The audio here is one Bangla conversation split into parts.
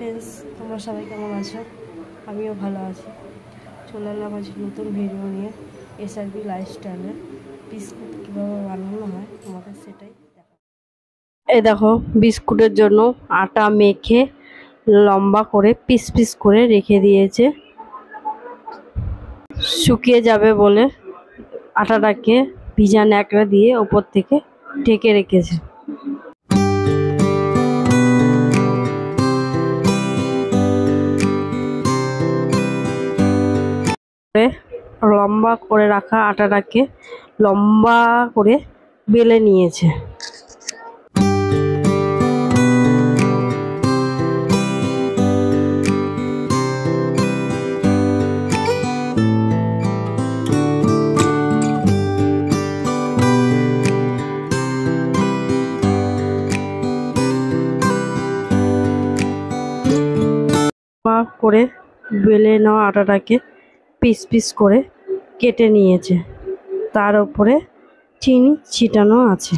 ফ্রেন্ডস, তোমরা সবাই কেমন আছো? আমিও ভালো আছি। চলে এলাম আজ নতুন ভিডিও নিয়ে এসআরবি লাইফস্টাইলের বিস্কুট কীভাবে বানানো হয়, তোমাদের সেটাই এ দেখো, বিস্কুটের জন্য আটা মেখে লম্বা করে পিস পিস করে রেখে দিয়েছে। শুকিয়ে যাবে বলে আটাটাকে ভিজা ন্যাকড়া দিয়ে ওপর থেকে ঢেকে রেখেছে। লম্বা করে রাখা আটাটাকে লম্বা করে বেলে নিয়েছে। করে বেলে নেওয়া আটাটাকে পিস পিস করে কেটে নিয়েছে। তার উপরে চিনি ছিটানো আছে।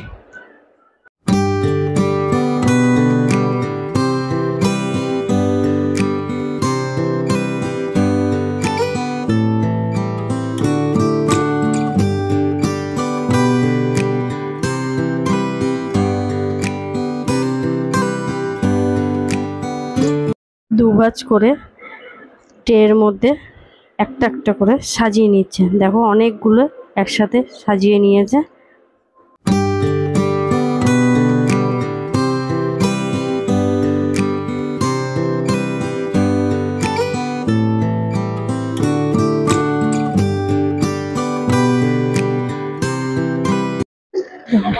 দুভাজ করে ট্রের মধ্যে একটা একটা করে সাজিয়ে নিচ্ছে। দেখো অনেকগুলো একসাথে সাজিয়ে নিয়েছে।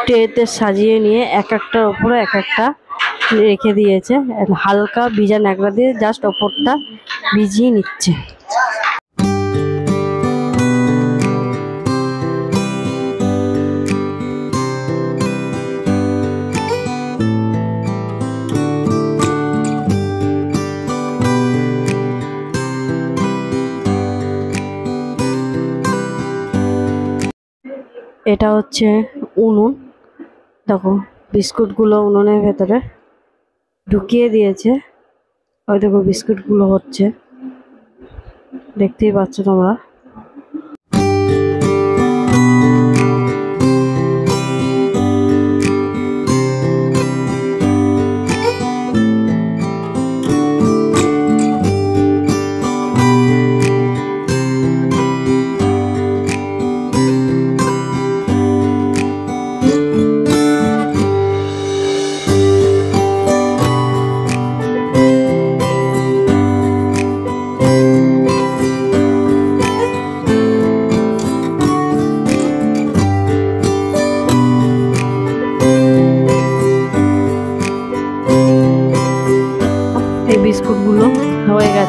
ট্রেতে সাজিয়ে নিয়ে এক একটার উপরে এক একটা রেখে দিয়েছে। হালকা ভিজা ন্যাকড়া দিয়ে জাস্ট ওপরটা ভিজিয়ে নিচ্ছে। এটা হচ্ছে উনুন। দেখো, বিস্কুটগুলো উনুনের ভেতরে ঢুকিয়ে দিয়েছে। ওই দেখো, বিস্কুটগুলো হচ্ছে। দেখতেই পাচ্ছ তোমরা।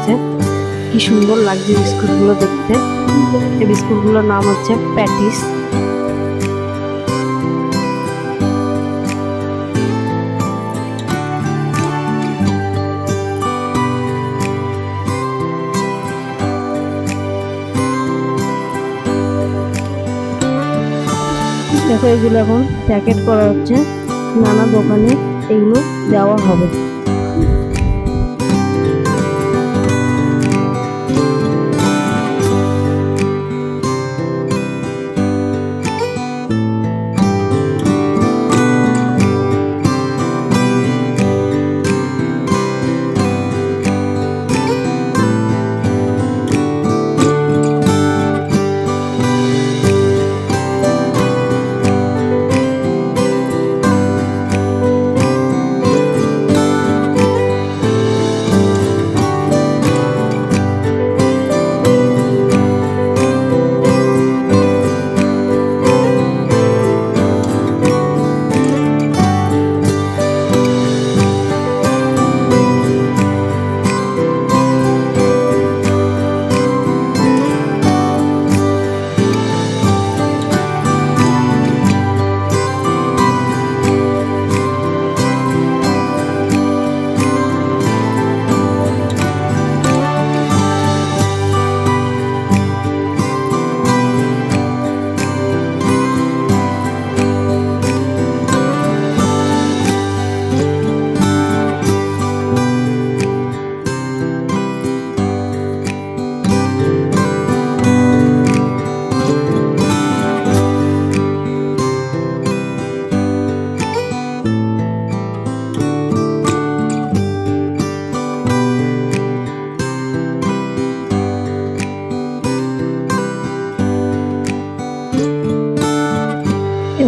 গেছে কি সুন্দর লাগছে বিস্কুটগুলো দেখতে। এই বিস্কুটগুলোর নাম হচ্ছে প্যাটিস। দেখো এগুলো এখন প্যাকেট করা হচ্ছে। নানা দোকানে এগুলো দেওয়া হবে।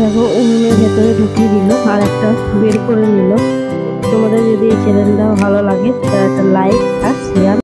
দেখো, উনুনের ভেতরে ঢুকিয়ে দিল আর একটা বের করে নিল। তোমাদের যদি এই চ্যানেলটা ভালো লাগে, তাহলে একটা লাইক আর শেয়ার